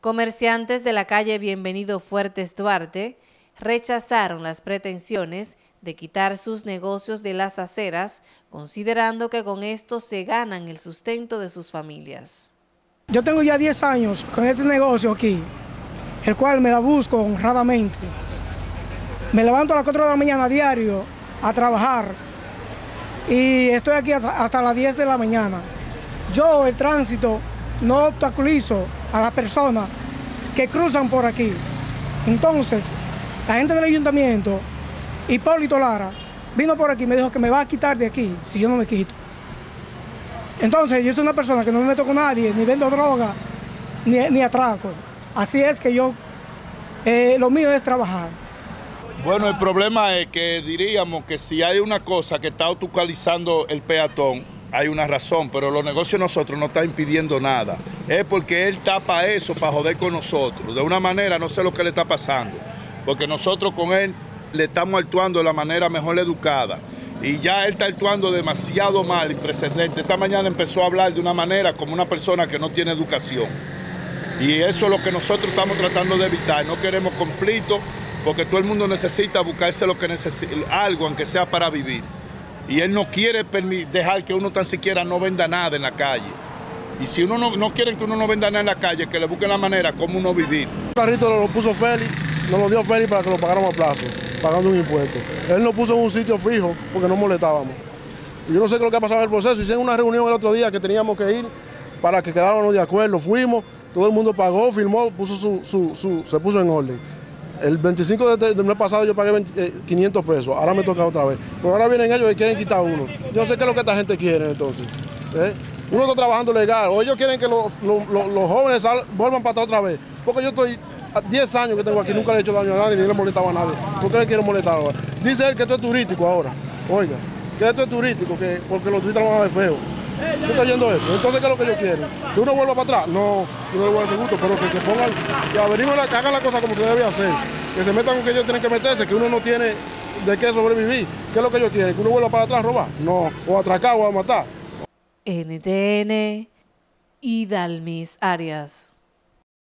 Comerciantes de la calle Bienvenido Fuertes Duarte rechazaron las pretensiones de quitar sus negocios de las aceras, considerando que con esto se ganan el sustento de sus familias. Yo tengo ya 10 años con este negocio aquí, el cual me la busco honradamente. Me levanto a las 4 de la mañana a diario a trabajar y estoy aquí hasta, las 10 de la mañana. Yo el tránsito no obstaculizo a las personas que cruzan por aquí. Entonces, la gente del ayuntamiento, Hipólito Lara, vino por aquí y me dijo que me va a quitar de aquí si yo no me quito. Entonces, yo soy una persona que no me meto con nadie, ni vendo droga, ni, atraco. Así es que yo, eh, lo mío es trabajar. Bueno, el problema es que diríamos que si hay una cosa que está autocalizando el peatón, hay una razón, pero los negocios nosotros no están impidiendo nada. Es porque él tapa eso para joder con nosotros. De una manera, no sé lo que le está pasando porque nosotros con él le estamos actuando de la manera mejor educada. Y ya él está actuando demasiado mal y precedente. Esta mañana empezó a hablar de una manera como una persona que no tiene educación. Y eso es lo que nosotros estamos tratando de evitar. No queremos conflicto porque todo el mundo necesita buscarse lo que algo, aunque sea para vivir. Y él no quiere dejar que uno tan siquiera no venda nada en la calle. Y si uno no, no quiere que uno no venda nada en la calle, que le busquen la manera como uno vivir. El carrito lo puso Félix nos lo dio Félix para que lo pagáramos a plazo, pagando un impuesto. Él nos puso en un sitio fijo porque no molestábamos. Yo no sé qué es lo que ha pasado en el proceso. Hicieron una reunión el otro día que teníamos que ir para que quedáramos de acuerdo. Fuimos, todo el mundo pagó, firmó, puso su, se puso en orden. El 25 de del mes pasado yo pagué 500 eh, pesos, ahora me toca otra vez. Pero ahora vienen ellos y quieren quitar uno. Yo sé qué es lo que esta gente quiere entonces. ¿eh? Uno está trabajando legal, o ellos quieren que los, jóvenes vuelvan para atrás otra vez. Porque yo estoy 10 años que tengo aquí, nunca le he hecho daño a nadie, ni le he molestado a nadie. ¿Por qué le quiero molestar ahora? Dice él que esto es turístico ahora. Oiga, que esto es turístico, que porque los turistas van a ver feo. ¿Qué está yendo esto? Entonces, ¿qué es lo que ellos quieren? ¿Que uno vuelva para atrás? No, yo no le voy a hacer gusto, pero que se pongan, que averigüen, que hagan la cosa como se debe hacer. Que se metan con que ellos tienen que meterse, que uno no tiene de qué sobrevivir. ¿Qué es lo que ellos quieren? ¿Que uno vuelva para atrás a robar? No, o atracar o a matar. NTN y Dalmis Arias.